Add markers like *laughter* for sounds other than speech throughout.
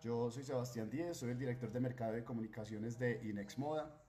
Yo soy Sebastián Díez, soy el director de Mercado de Comunicaciones de Inex Moda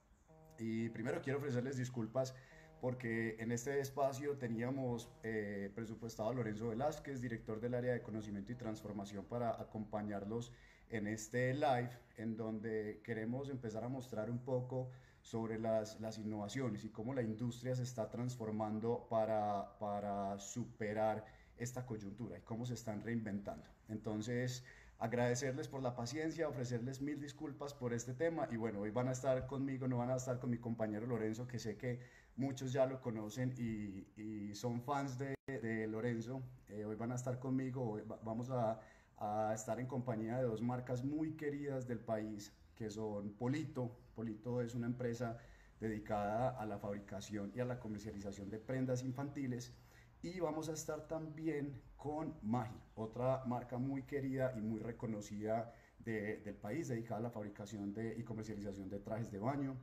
y primero quiero ofrecerles disculpas porque en este espacio teníamos eh, presupuestado a Lorenzo Velázquez, director del área de conocimiento y transformación, para acompañarlos en este live en donde queremos empezar a mostrar un poco sobre las, las innovaciones y cómo la industria se está transformando para, para superar esta coyuntura y cómo se están reinventando. Entonces, agradecerles por la paciencia, ofrecerles mil disculpas por este tema. Y bueno, hoy van a estar conmigo, no van a estar con mi compañero Lorenzo, que sé que muchos ya lo conocen y, y son fans de, de Lorenzo, eh, hoy van a estar conmigo, hoy vamos a, a estar en compañía de dos marcas muy queridas del país, que son Polito, Polito es una empresa dedicada a la fabricación y a la comercialización de prendas infantiles, y vamos a estar también con Magi, otra marca muy querida y muy reconocida de, del país, dedicada a la fabricación de, y comercialización de trajes de baño.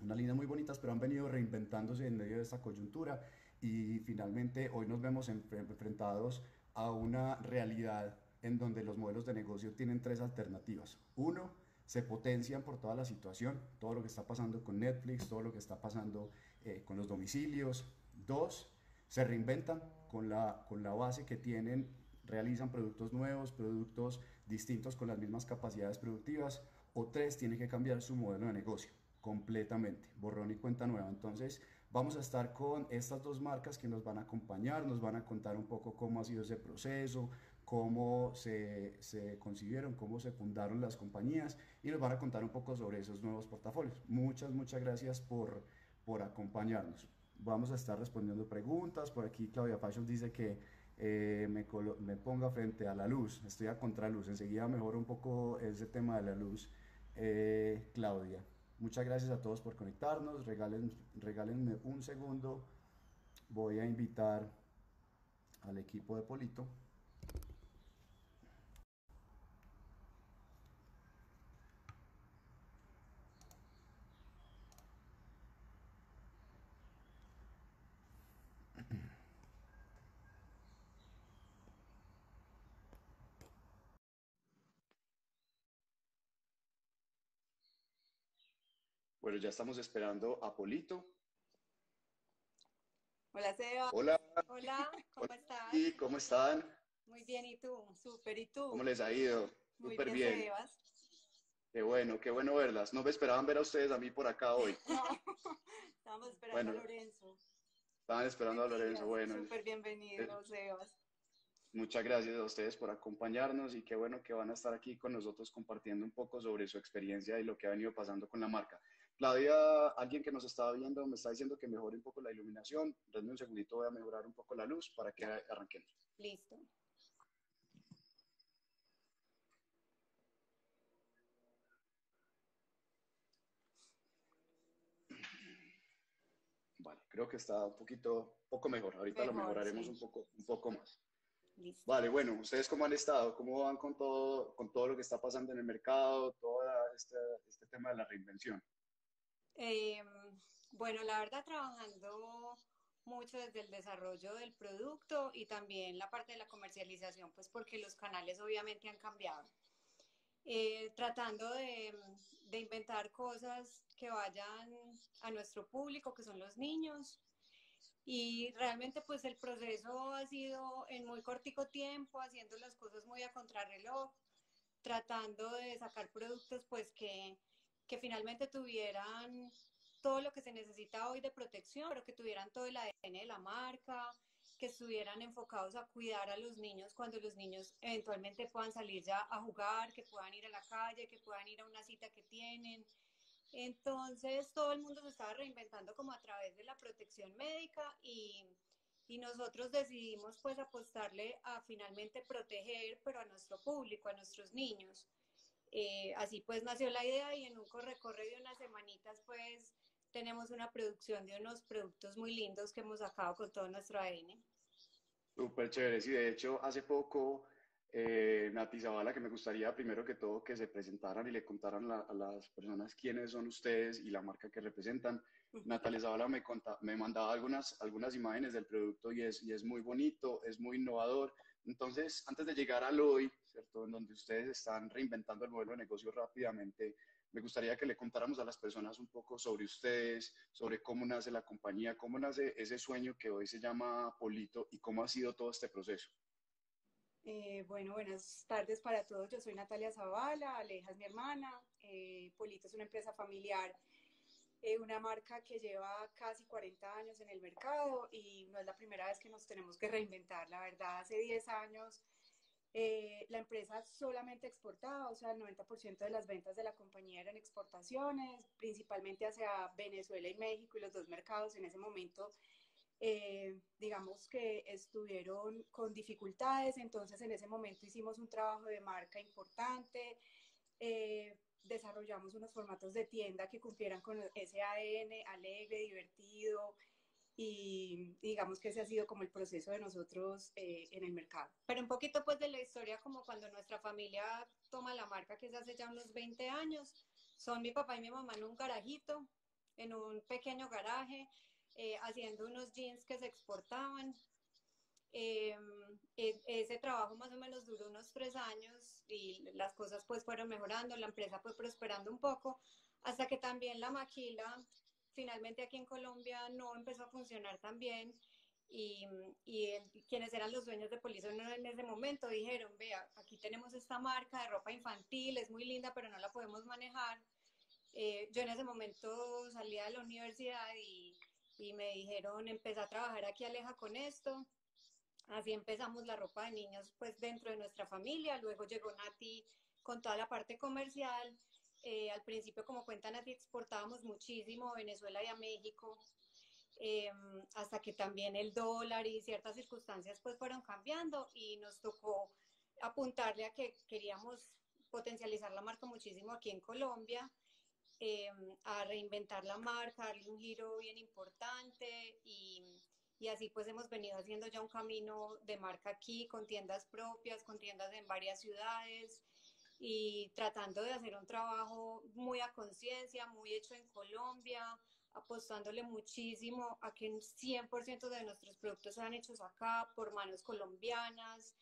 Unas líneas muy bonitas, pero han venido reinventándose en medio de esta coyuntura y finalmente hoy nos vemos enfrentados a una realidad en donde los modelos de negocio tienen tres alternativas. Uno, se potencian por toda la situación, todo lo que está pasando con Netflix, todo lo que está pasando eh, con los domicilios. Dos, se reinventan con la, con la base que tienen, realizan productos nuevos, productos distintos con las mismas capacidades productivas, o tres, tienen que cambiar su modelo de negocio completamente, borrón y cuenta nueva. Entonces, vamos a estar con estas dos marcas que nos van a acompañar, nos van a contar un poco cómo ha sido ese proceso, cómo se, se concibieron, cómo se fundaron las compañías y nos van a contar un poco sobre esos nuevos portafolios. Muchas, muchas gracias por, por acompañarnos vamos a estar respondiendo preguntas. Por aquí Claudia Fashion dice que eh, me, me, ponga frente a la luz, estoy a contraluz. Enseguida mejora un poco ese tema de la luz, eh, Claudia. Muchas gracias a todos por conectarnos. Regalen, regálenme un segundo. Voy a invitar al equipo de Polito. Bueno, ya estamos esperando a Polito. Hola, Seba. Hola. Hola, ¿cómo estás? ¿Y cómo están? Muy bien, ¿y tú? Súper, ¿y tú? ¿Cómo les ha ido? Muy Súper bien. Qué bueno, qué bueno verlas. No me esperaban ver a ustedes a mí por acá hoy. *laughs* Estábamos esperando Bueno. a Lorenzo. Estaban esperando a Lorenzo. Bueno, Súper bienvenido, Sebas. muchas gracias a ustedes por acompañarnos y qué bueno que van a estar aquí con nosotros compartiendo un poco sobre su experiencia y lo que ha venido pasando con la marca. Claudia, alguien que nos estaba viendo, me está diciendo que mejore un poco la iluminación. Denme un segundito, voy a mejorar un poco la luz para que arranquemos. Listo. Vale, creo que está un poquito, poco mejor. Ahorita lo Mejor, mejoraremos sí. un poco, un poco más. Listo. Vale, bueno, ¿ustedes cómo han estado? ¿Cómo van con todo, con todo lo que está pasando en el mercado, todo este, este tema de la reinvención? Eh, bueno, la verdad, trabajando mucho desde el desarrollo del producto y también la parte de la comercialización, pues porque los canales obviamente han cambiado. Eh, tratando de, de inventar cosas que vayan a nuestro público, que son los niños. Y realmente pues el proceso ha sido en muy cortico tiempo, haciendo las cosas muy a contrarreloj, tratando de sacar productos pues que, que finalmente tuvieran todo lo que se necesita hoy de protección, pero que tuvieran todo el ADN de la marca, que estuvieran enfocados a cuidar a los niños cuando los niños eventualmente puedan salir ya a jugar, que puedan ir a la calle, que puedan ir a una cita que tienen. Entonces todo el mundo se estaba reinventando como a través de la protección médica y, y nosotros decidimos pues apostarle a finalmente proteger, pero a nuestro público, a nuestros niños. Eh, así pues nació la idea y en un corre-corre de unas semanitas pues tenemos una producción de unos productos muy lindos que hemos sacado con todo nuestro ADN. Súper chévere, sí, de hecho, hace poco, eh, Nati Zavala, que me gustaría primero que todo que se presentaran y le contaran la- a las personas quiénes son ustedes y la marca que representan. Natalia Zavala me, conta- me mandaba algunas, algunas imágenes del producto y es, y es muy bonito, es muy innovador, Entonces, antes de llegar al hoy, ¿cierto? En donde ustedes están reinventando el modelo de negocio rápidamente, me gustaría que le contáramos a las personas un poco sobre ustedes, sobre cómo nace la compañía, cómo nace ese sueño que hoy se llama Polito y cómo ha sido todo este proceso. Eh, bueno, buenas tardes para todos. Yo soy Natalia Zavala, Aleja es mi hermana. Eh, Polito es una empresa familiar, eh, una marca que lleva casi 40 años en el mercado y no es la primera vez que nos tenemos que reinventar. La verdad, hace 10 años eh, la empresa solamente exportaba, o sea, el 90% de las ventas de la compañía eran exportaciones, principalmente hacia Venezuela y México, y los dos mercados en ese momento, eh, digamos que estuvieron con dificultades, entonces en ese momento hicimos un trabajo de marca importante, eh, desarrollamos unos formatos de tienda que cumplieran con ese ADN alegre, divertido, y digamos que ese ha sido como el proceso de nosotros eh, en el mercado. Pero un poquito pues de la historia como cuando nuestra familia toma la marca que es hace ya unos 20 años, son mi papá y mi mamá en un garajito, en un pequeño garaje, eh, haciendo unos jeans que se exportaban. Em, e, ese trabajo más o menos duró unos tres años y las cosas pues fueron mejorando, la empresa fue prosperando un poco, hasta que también la maquila finalmente aquí en Colombia no empezó a funcionar tan bien y, y quienes eran los dueños de Polizo en ese momento dijeron, vea, aquí tenemos esta marca de ropa infantil, es muy linda, pero no la podemos manejar. Eh, yo en ese momento salía de la universidad y, y me dijeron, empecé a trabajar aquí Aleja con esto. Así empezamos la ropa de niños pues dentro de nuestra familia, luego llegó Nati con toda la parte comercial eh, al principio, como cuentan así, exportábamos muchísimo a Venezuela y a México, eh, hasta que también el dólar y ciertas circunstancias pues fueron cambiando y nos tocó apuntarle a que queríamos potencializar la marca muchísimo aquí en Colombia, eh, a reinventar la marca, darle un giro bien importante y, y así pues hemos venido haciendo ya un camino de marca aquí con tiendas propias, con tiendas en varias ciudades y tratando de hacer un trabajo muy a conciencia, muy hecho en Colombia, apostándole muchísimo a que 100% de nuestros productos sean hechos acá por manos colombianas.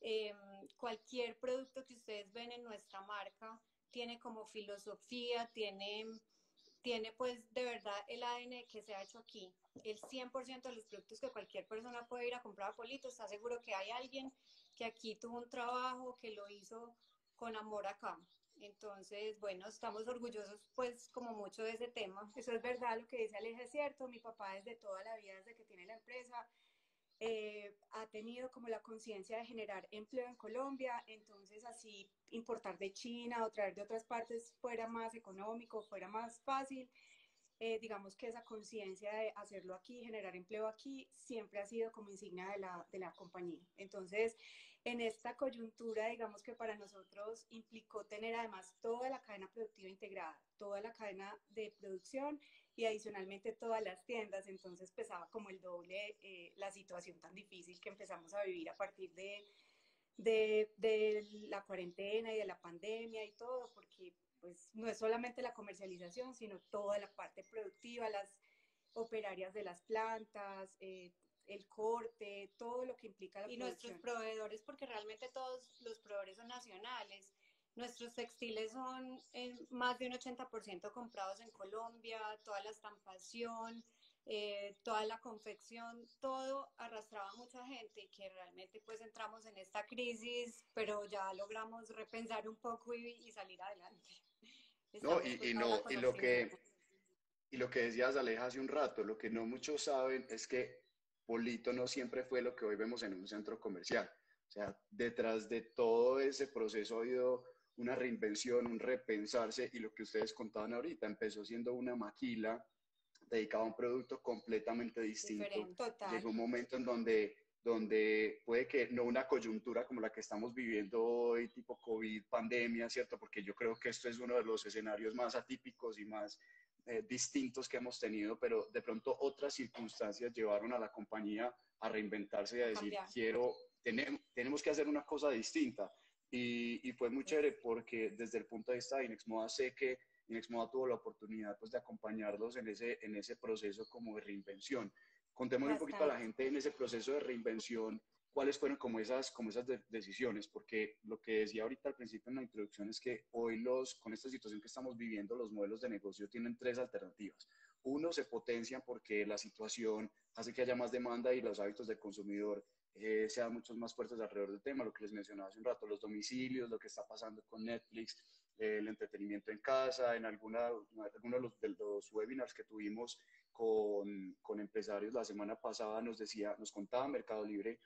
Em, cualquier producto que ustedes ven en nuestra marca tiene como filosofía, tiene, tiene pues de verdad el ADN que se ha hecho aquí. El 100% de los productos que cualquier persona puede ir a comprar a Polito, está seguro que hay alguien que aquí tuvo un trabajo, que lo hizo con amor acá. Entonces, bueno, estamos orgullosos pues como mucho de ese tema. Eso es verdad, lo que dice Aleja es cierto. Mi papá desde toda la vida, desde que tiene la empresa, eh, ha tenido como la conciencia de generar empleo en Colombia, entonces así importar de China o traer de otras partes fuera más económico, fuera más fácil. Eh, digamos que esa conciencia de hacerlo aquí, generar empleo aquí, siempre ha sido como insignia de la, de la compañía. Entonces, en esta coyuntura, digamos que para nosotros implicó tener además toda la cadena productiva integrada, toda la cadena de producción y adicionalmente todas las tiendas, entonces pesaba como el doble eh, la situación tan difícil que empezamos a vivir a partir de, de, de, la cuarentena y de la pandemia y todo, porque pues no es solamente la comercialización, sino toda la parte productiva, las operarias de las plantas, eh, el corte, todo lo que implica la Y nuestros proveedores, porque realmente todos los proveedores son nacionales. Nuestros textiles son en más de un 80% comprados en Colombia, toda la estampación, eh, toda la confección, todo arrastraba a mucha gente y que realmente pues entramos en esta crisis, pero ya logramos repensar un poco y, y salir adelante. no, y, y no, y lo que, y lo que decías Aleja hace un rato, lo que no muchos saben es que Polito no siempre fue lo que hoy vemos en un centro comercial. O sea, detrás de todo ese proceso ha habido una reinvención, un repensarse y lo que ustedes contaban ahorita, empezó siendo una maquila dedicada a un producto completamente distinto. Llegó un momento en donde, donde puede que no una coyuntura como la que estamos viviendo hoy, tipo COVID, pandemia, ¿cierto? Porque yo creo que esto es uno de los escenarios más atípicos y más eh, distintos que hemos tenido, pero de pronto otras circunstancias llevaron a la compañía a reinventarse y a decir, quiero, tenemos, tenemos que hacer una cosa distinta. Y, y, fue muy chévere porque desde el punto de vista de Inexmoda sé que Inexmoda tuvo la oportunidad pues, de acompañarlos en ese, en ese proceso como de reinvención. Contémosle un poquito a la gente en ese proceso de reinvención, cuáles fueron como esas, como esas decisiones, porque lo que decía ahorita al principio en la introducción es que hoy los, con esta situación que estamos viviendo, los modelos de negocio tienen tres alternativas. Uno, se potencian porque la situación hace que haya más demanda y los hábitos del consumidor eh, sean muchos más fuertes alrededor del tema, lo que les mencionaba hace un rato, los domicilios, lo que está pasando con Netflix, eh, el entretenimiento en casa, en alguna, alguno de los, de los webinars que tuvimos con, con, empresarios la semana pasada nos decía, nos contaba Mercado Libre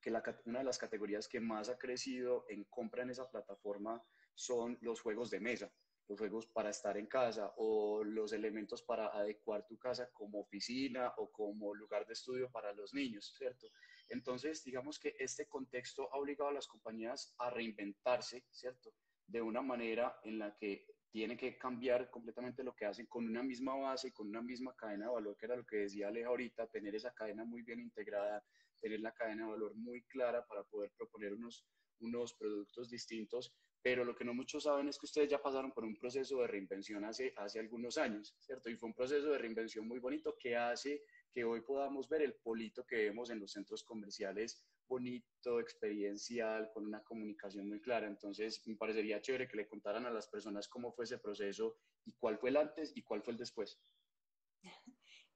que la, una de las categorías que más ha crecido en compra en esa plataforma son los juegos de mesa, los juegos para estar en casa o los elementos para adecuar tu casa como oficina o como lugar de estudio para los niños, ¿cierto? Entonces, digamos que este contexto ha obligado a las compañías a reinventarse, ¿cierto? De una manera en la que tiene que cambiar completamente lo que hacen con una misma base y con una misma cadena de valor, que era lo que decía Aleja ahorita, tener esa cadena muy bien integrada, tener la cadena de valor muy clara para poder proponer unos, unos productos distintos. Pero lo que no muchos saben es que ustedes ya pasaron por un proceso de reinvención hace, hace algunos años, ¿cierto? Y fue un proceso de reinvención muy bonito que hace que hoy podamos ver el polito que vemos en los centros comerciales, bonito, experiencial, con una comunicación muy clara. Entonces, me parecería chévere que le contaran a las personas cómo fue ese proceso y cuál fue el antes y cuál fue el después.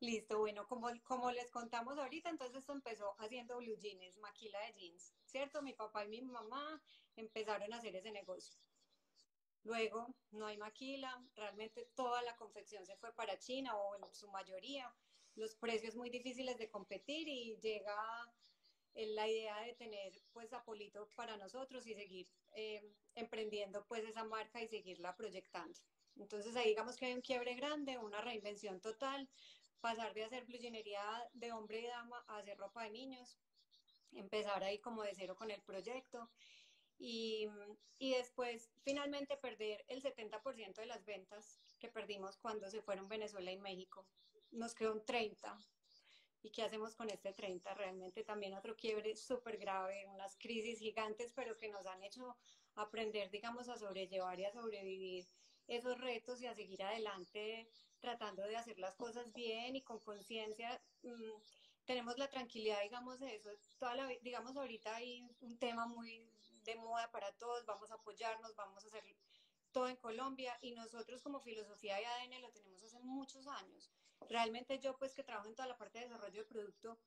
Listo, bueno, como, como les contamos ahorita, entonces esto empezó haciendo blue jeans, maquila de jeans, ¿cierto? Mi papá y mi mamá empezaron a hacer ese negocio. Luego, no hay maquila, realmente toda la confección se fue para China o en su mayoría los precios muy difíciles de competir y llega la idea de tener pues Apolito para nosotros y seguir eh, emprendiendo pues esa marca y seguirla proyectando. Entonces ahí digamos que hay un quiebre grande, una reinvención total, pasar de hacer bluginería de hombre y dama a hacer ropa de niños, empezar ahí como de cero con el proyecto y, y después finalmente perder el 70% de las ventas que perdimos cuando se fueron Venezuela y México nos quedó un 30. ¿Y qué hacemos con este 30? Realmente también otro quiebre súper grave, unas crisis gigantes, pero que nos han hecho aprender, digamos, a sobrellevar y a sobrevivir esos retos y a seguir adelante tratando de hacer las cosas bien y con conciencia. Mm, tenemos la tranquilidad, digamos, de eso. Toda la, digamos, ahorita hay un tema muy de moda para todos, vamos a apoyarnos, vamos a hacer todo en Colombia y nosotros como filosofía de ADN lo tenemos hace muchos años. Realmente yo pues que trabajo en toda la parte de desarrollo de producto,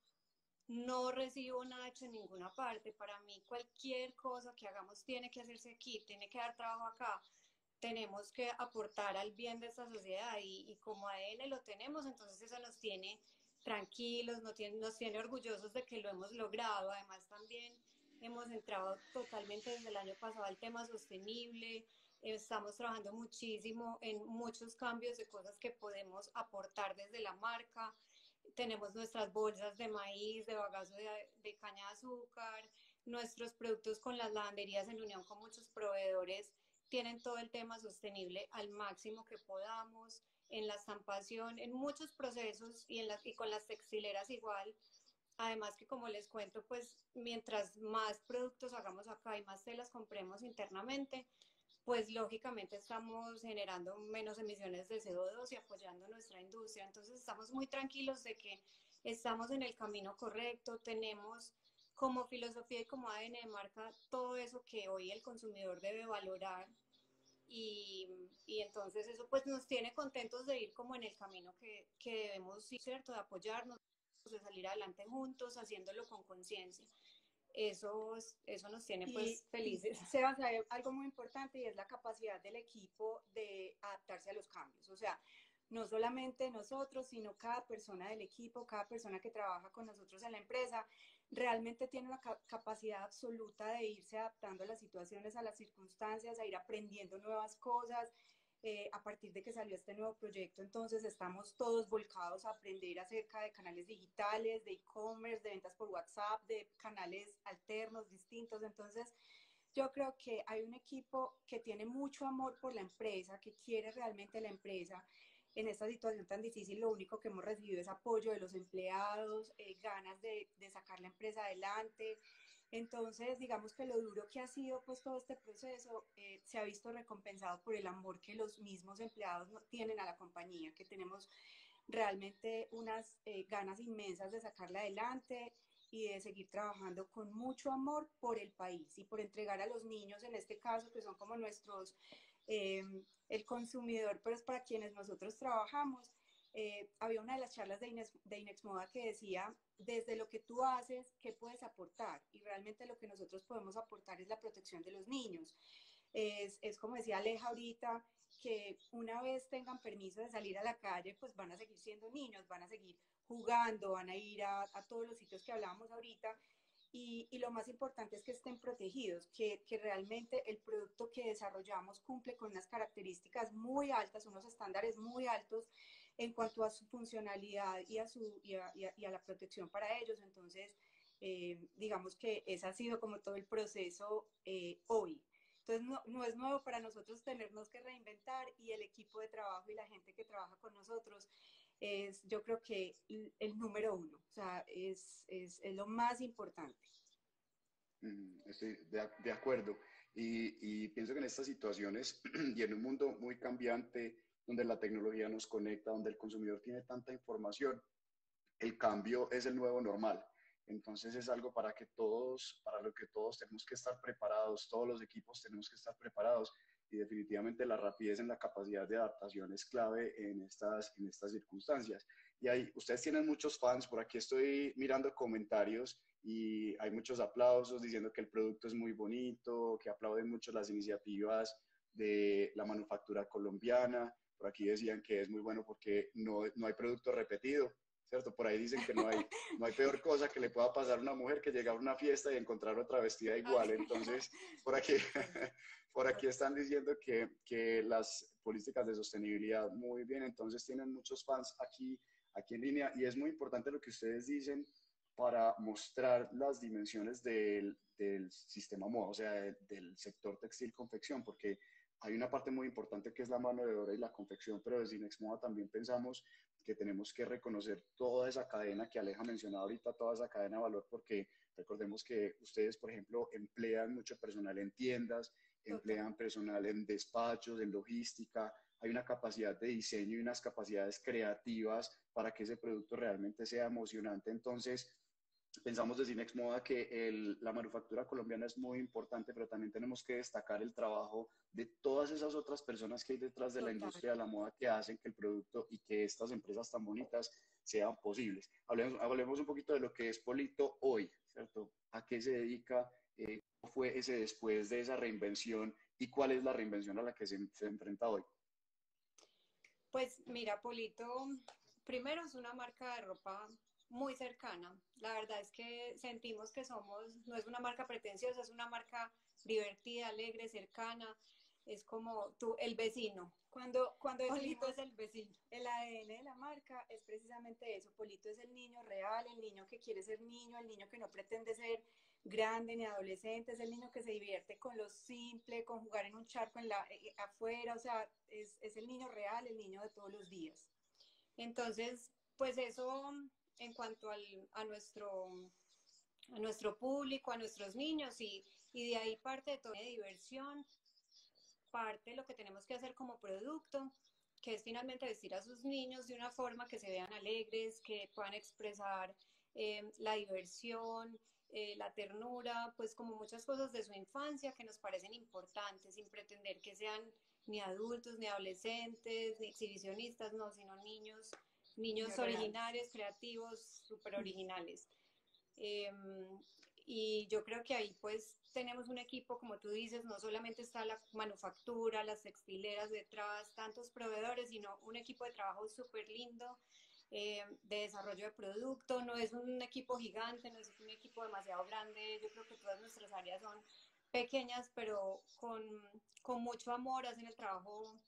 no recibo nada hecho en ninguna parte. Para mí cualquier cosa que hagamos tiene que hacerse aquí, tiene que dar trabajo acá. Tenemos que aportar al bien de esta sociedad y, como ADN lo tenemos, entonces eso nos tiene tranquilos, nos tiene, nos tiene orgullosos de que lo hemos logrado. Además también hemos entrado totalmente desde el año pasado al tema sostenible, Estamos trabajando muchísimo en muchos cambios de cosas que podemos aportar desde la marca. Tenemos nuestras bolsas de maíz, de bagazo de, caña de azúcar, nuestros productos con las lavanderías en unión con muchos proveedores tienen todo el tema sostenible al máximo que podamos, en la estampación, en muchos procesos y, en y con las textileras igual. Además que como les cuento, pues mientras más productos hagamos acá y más telas compremos internamente, pues lógicamente estamos generando menos emisiones de CO2 y apoyando nuestra industria. Entonces estamos muy tranquilos de que estamos en el camino correcto, tenemos como filosofía y como ADN de marca todo eso que hoy el consumidor debe valorar y, y, entonces eso pues nos tiene contentos de ir como en el camino que, que debemos ir, ¿cierto? De apoyarnos, de salir adelante juntos, haciéndolo con conciencia eso, eso nos tiene pues felices. *laughs* Sebas, hay algo muy importante y es la capacidad del equipo de adaptarse a los cambios. O sea, no solamente nosotros, sino cada persona del equipo, cada persona que trabaja con nosotros en la empresa, realmente tiene una capacidad absoluta de irse adaptando a las situaciones, a las circunstancias, a ir aprendiendo nuevas cosas, eh, a partir de que salió este nuevo proyecto, entonces estamos todos volcados a aprender acerca de canales digitales, de e-commerce, de ventas por WhatsApp, de canales alternos, distintos. Entonces, yo creo que hay un equipo que tiene mucho amor por la empresa, que quiere realmente la empresa. En esta situación tan difícil, lo único que hemos recibido es apoyo de los empleados, eh, ganas de, de sacar la empresa adelante, entonces, digamos que lo duro que ha sido pues todo este proceso eh, se ha visto recompensado por el amor que los mismos empleados tienen a la compañía, que tenemos realmente unas eh, ganas inmensas de sacarla adelante y de seguir trabajando con mucho amor por el país y por entregar a los niños, en este caso, que son como nuestros, eh, el consumidor, pero es para quienes nosotros trabajamos. Eh, había una de las charlas de Inex, de que decía, desde lo que tú haces, ¿qué puedes aportar? Y realmente lo que nosotros podemos aportar es la protección de los niños. Es, es como decía Aleja ahorita, que una vez tengan permiso de salir a la calle, pues van a seguir siendo niños, van a seguir jugando, van a ir a, a todos los sitios que hablábamos ahorita. Y, y, lo más importante es que estén protegidos, que, que, realmente el producto que desarrollamos cumple con unas características muy altas, unos estándares muy altos en cuanto a su funcionalidad y a, su, y a, y a, a la protección para ellos. Entonces, eh, digamos que ese ha sido como todo el proceso eh, hoy. Entonces, no, no, es nuevo para nosotros tenernos que reinventar y el equipo de trabajo y la gente que trabaja con nosotros es, yo creo que el, número uno, o sea, es, es, es, lo más importante. Mm, estoy de, de acuerdo. Y, y, pienso que en estas situaciones *clears throat* y en un mundo muy cambiante, donde la tecnología nos conecta, donde el consumidor tiene tanta información, el cambio es el nuevo normal. Entonces es algo para que todos, para lo que todos tenemos que estar preparados, todos los equipos tenemos que estar preparados y definitivamente la rapidez en la capacidad de adaptación es clave en estas, en estas circunstancias. Y hay, ustedes tienen muchos fans, por aquí estoy mirando comentarios y hay muchos aplausos diciendo que el producto es muy bonito, que aplauden mucho las iniciativas de la manufactura colombiana. Por aquí decían que es muy bueno porque no, no hay producto repetido. ¿cierto? Por ahí dicen que no hay, no hay peor cosa que le pueda pasar a una mujer que llega a una fiesta y encontrar otra vestida igual. Entonces, por aquí, por aquí están diciendo que, que las políticas de sostenibilidad muy bien, entonces tienen muchos fans aquí, aquí en línea y es muy importante lo que ustedes dicen para mostrar las dimensiones del, del sistema moda, o sea, del, del sector textil-confección, porque hay una parte muy importante que es la mano de obra y la confección, pero desde Inex Moda también pensamos que tenemos que reconocer toda esa cadena que Aleja mencionado ahorita, toda esa cadena de valor, porque recordemos que ustedes, por ejemplo, emplean mucho personal en tiendas, emplean personal en despachos, en logística, hay una capacidad de diseño y unas capacidades creativas para que ese producto realmente sea emocionante. Entonces, pensamos desde Inex Moda que el, la manufactura colombiana es muy importante, pero también tenemos que destacar el trabajo de todas esas otras personas que hay detrás de la industria de la moda que hacen que el producto y que estas empresas tan bonitas sean posibles. Hablemos, hablemos un poquito de lo que es Polito hoy, ¿cierto? ¿A qué se dedica? Eh, ¿Cómo fue ese después de esa reinvención y cuál es la reinvención a la que se, se enfrenta hoy? Pues mira, Polito, primero es una marca de ropa muy cercana. La verdad es que sentimos que somos, no es una marca pretenciosa, es una marca divertida, alegre, cercana. Es como tú, el vecino. Cuando, cuando Polito es el vecino. El ADN de la marca es precisamente eso. Polito es el niño real, el niño que quiere ser niño, el niño que no pretende ser grande ni adolescente, es el niño que se divierte con lo simple, con jugar en un charco en la, eh, afuera, o sea, es, es el niño real, el niño de todos los días. Entonces, pues eso en cuanto al, a, nuestro, a nuestro público, a nuestros niños y, y de ahí parte de toda diversión, parte de lo que tenemos que hacer como producto, que es finalmente vestir a sus niños de una forma que se vean alegres, que puedan expresar eh, la diversión, eh, la ternura, pues como muchas cosas de su infancia que nos parecen importantes, sin pretender que sean ni adultos, ni adolescentes, ni exhibicionistas, no, sino niños niños originales, creativos, súper originales. Eh, y yo creo que ahí pues tenemos un equipo, como tú dices, no solamente está la manufactura, las textileras detrás, tantos proveedores, sino un equipo de trabajo súper lindo eh, de desarrollo de producto. No es un equipo gigante, no es un equipo demasiado grande. Yo creo que todas nuestras áreas son pequeñas, pero con, con mucho amor hacen el trabajo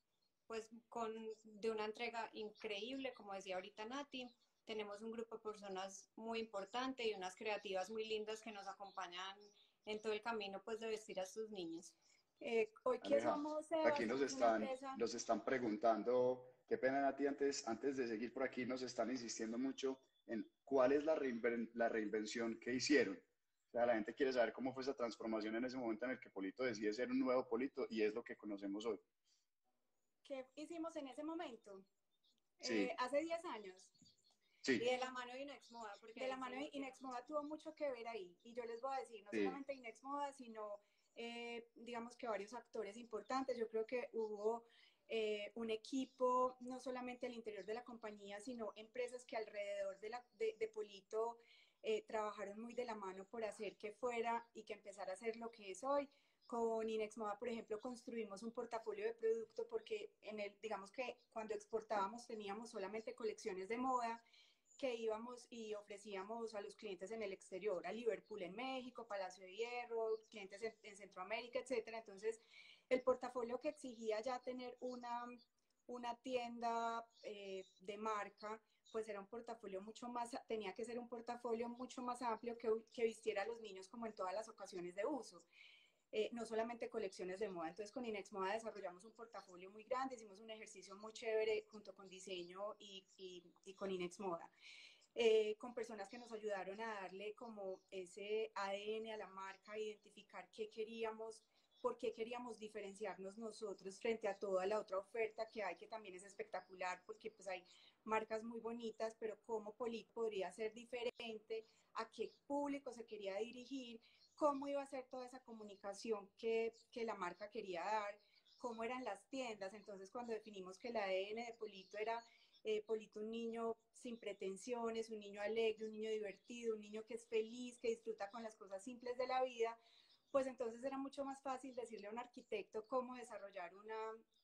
pues con, de una entrega increíble, como decía ahorita Nati. Tenemos un grupo de personas muy importante y unas creativas muy lindas que nos acompañan en todo el camino pues de vestir a sus niños. Eh, hoy que somos eh, aquí nos están, nos están preguntando, qué pena Nati, antes, antes de seguir por aquí nos están insistiendo mucho en cuál es la, reinven la reinvención que hicieron. O sea, la gente quiere saber cómo fue esa transformación en ese momento en el que Polito decide ser un nuevo Polito y es lo que conocemos hoy. ¿Qué hicimos en ese momento? Sí. Eh, hace 10 años. Y de la mano de Inex Moda. Porque de la mano de Inex Moda tuvo mucho que ver ahí. Y yo les voy a decir, no solamente Inex Moda, sino eh, digamos que varios actores importantes. Yo creo que hubo eh, un equipo, no solamente al interior de la compañía, sino empresas que alrededor de, Polito eh, trabajaron muy de la mano por hacer que fuera y que empezara a ser lo que es hoy. Con Inexmoda, por ejemplo, construimos un portafolio de producto porque en el, digamos que cuando exportábamos teníamos solamente colecciones de moda que íbamos y ofrecíamos a los clientes en el exterior, a Liverpool en México, Palacio de Hierro, clientes en, Centroamérica, etcétera. Entonces, el portafolio que exigía ya tener una, una tienda eh, de marca, pues era un portafolio mucho más, tenía que ser un portafolio mucho más amplio que, que vistiera a los niños como en todas las ocasiones de uso. Eh, no solamente colecciones de moda. Entonces con Inex Moda desarrollamos un portafolio muy grande, hicimos un ejercicio muy chévere junto con diseño y, y, con Inex Moda. Eh, con personas que nos ayudaron a darle como ese ADN a la marca, identificar qué queríamos, por qué queríamos diferenciarnos nosotros frente a toda la otra oferta que hay, que también es espectacular, porque pues hay marcas muy bonitas, pero cómo Polit podría ser diferente, a qué público se quería dirigir, cómo iba a ser toda esa comunicación que, que la marca quería dar, cómo eran las tiendas. Entonces, cuando definimos que el ADN de Polito era eh, Polito un niño sin pretensiones, un niño alegre, un niño divertido, un niño que es feliz, que disfruta con las cosas simples de la vida, pues entonces era mucho más fácil decirle a un arquitecto cómo desarrollar una,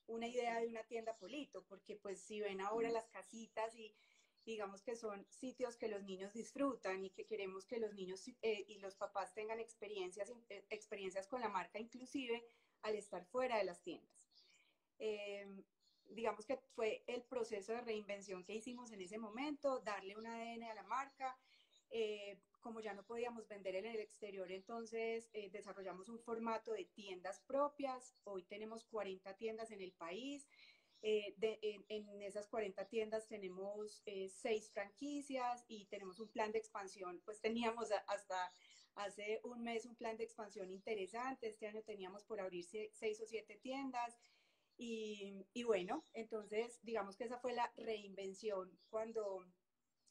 una idea de una tienda Polito, porque pues si ven ahora las casitas y digamos que son sitios que los niños disfrutan y que queremos que los niños eh, y los papás tengan experiencias, eh, experiencias con la marca, inclusive al estar fuera de las tiendas. Em, digamos que fue el proceso de reinvención que hicimos en ese momento, darle un ADN a la marca. Eh, como ya no podíamos vender en el exterior, entonces desarrollamos un formato de tiendas propias. Hoy tenemos 40 tiendas en el país. Eh, en, esas 40 tiendas tenemos eh, seis franquicias y tenemos un plan de expansión, pues teníamos hasta hace un mes un plan de expansión interesante, este año teníamos por abrirse seis o siete tiendas y, y bueno, entonces digamos que esa fue la reinvención cuando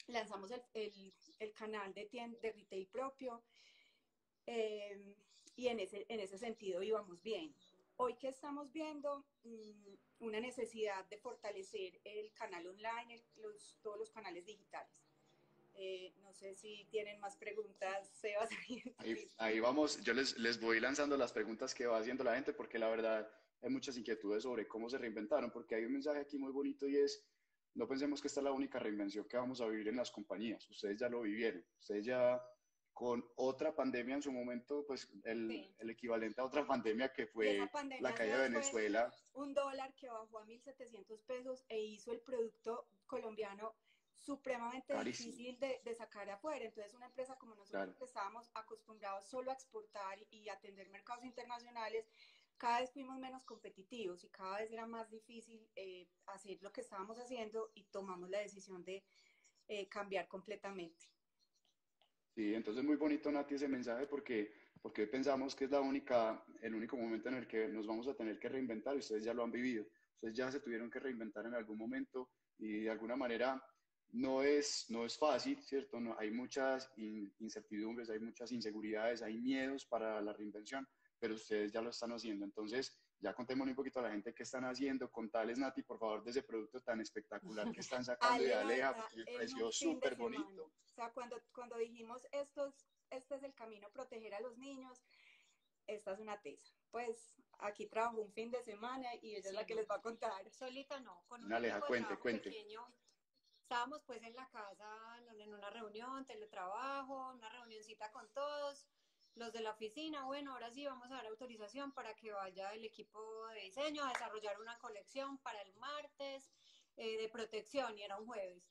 lanzamos el, el, el canal de, tienda, de retail propio eh, y en ese, en ese sentido íbamos bien. Hoy que estamos viendo mm, una necesidad de fortalecer el canal online, los, todos los canales digitales. Eh, no sé si tienen más preguntas, Sebas. Ahí, ahí vamos, yo les, les voy lanzando las preguntas que va haciendo la gente porque la verdad hay muchas inquietudes sobre cómo se reinventaron, porque hay un mensaje aquí muy bonito y es, no pensemos que esta es la única reinvención que vamos a vivir en las compañías, ustedes ya lo vivieron, ustedes ya con otra pandemia en su momento, pues el, el equivalente a otra pandemia que fue la caída de Venezuela. Un dólar que bajó a 1.700 pesos e hizo el producto colombiano supremamente difícil de, de, sacar afuera. Entonces, una empresa como nosotros que estábamos acostumbrados solo a exportar y atender mercados internacionales, cada vez fuimos menos competitivos y cada vez era más difícil eh, hacer lo que estábamos haciendo y tomamos la decisión de eh, cambiar completamente. Sí, entonces muy bonito, Nati, ese mensaje porque, porque pensamos que es la única, el único momento en el que nos vamos a tener que reinventar y ustedes ya lo han vivido. Ustedes ya se tuvieron que reinventar en algún momento y de alguna manera no es, no es fácil, ¿cierto? No, hay muchas incertidumbres, hay muchas inseguridades, hay miedos para la reinvención, pero ustedes ya lo están haciendo. Entonces, ya contémosle un poquito a la gente qué están haciendo. Contales, Nati, por favor, de ese producto tan espectacular que están *laughs* sacando de Aleja, porque me pareció súper bonito. O sea, cuando, cuando dijimos estos, este es el camino proteger a los niños, esta es una tesa. Pues aquí trabajo un fin de semana y ella es la que les va a contar. Solita no, con un Aleja, cuente, cuente. Pequeño. Estábamos pues en la casa, en una reunión, teletrabajo, una reunioncita con todos los de la oficina, bueno, ahora sí vamos a dar autorización para que vaya el equipo de diseño a desarrollar una colección para el martes eh, de protección y era un jueves.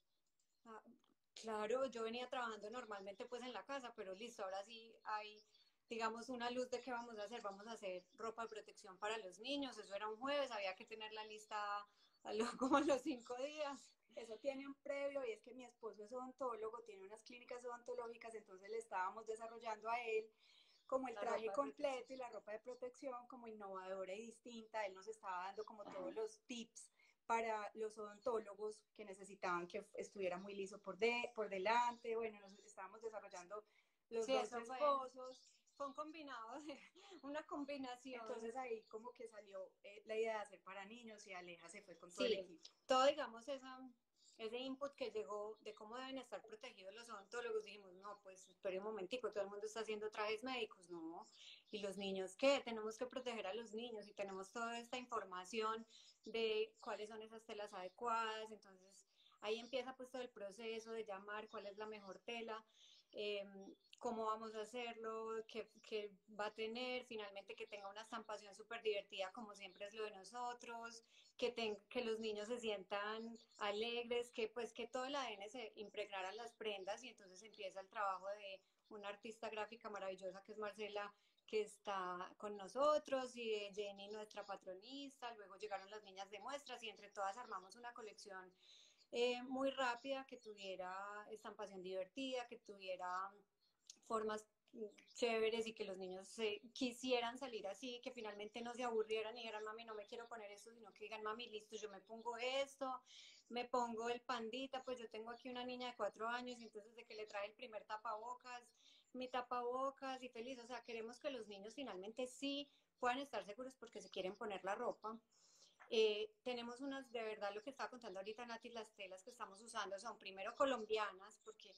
Ah, claro, yo venía trabajando normalmente pues en la casa, pero listo, ahora sí hay, digamos, una luz de qué vamos a hacer. Vamos a hacer ropa de protección para los niños, eso era un jueves, había que tener la lista a lo, *laughs* como a los cinco días. Eso tiene un previo y es que mi esposo es odontólogo, tiene unas clínicas odontológicas, entonces le estábamos desarrollando a él como el traje completo y la ropa de protección como innovadora y distinta. Él nos estaba dando como todos los tips para los odontólogos que necesitaban que estuviera muy liso por, de, por delante. Bueno, nos estábamos desarrollando los dos esposos. Fue, un combinado, *laughs* una combinación. Entonces ahí como que salió eh, la idea de hacer para niños y Aleja se fue con todo el equipo. Todo, digamos, esa, ese input que llegó de cómo deben estar protegidos los odontólogos, dijimos, no, pues espere un momentico, todo el mundo está haciendo trajes médicos, no. ¿Y los niños qué? Tenemos que proteger a los niños y tenemos toda esta información de cuáles son esas telas adecuadas, entonces ahí empieza pues todo el proceso de llamar cuál es la mejor tela, em, cómo vamos a hacerlo, qué, qué, va a tener, finalmente que tenga una estampación súper divertida como siempre es lo de nosotros, que, que los niños se sientan alegres, que pues que todo el ADN se impregnara en las prendas y entonces empieza el trabajo de una artista gráfica maravillosa que es Marcela que está con nosotros y de Jenny, nuestra patronista. Luego llegaron las niñas de muestras y entre todas armamos una colección eh, muy rápida que tuviera estampación divertida, que tuviera formas chéveres y que los niños se, quisieran salir así, que finalmente no se aburrieran y dijeran, mami, no me quiero poner esto, sino que digan, mami, listo, yo me pongo esto, me pongo el pandita, pues yo tengo aquí una niña de cuatro años, y entonces de que le trae el primer tapabocas, mi tapabocas y feliz. O sea, queremos que los niños finalmente sí puedan estar seguros porque se quieren poner la ropa. Eh, tenemos unas, de verdad, lo que estaba contando ahorita Nati, las telas que estamos usando son primero colombianas, porque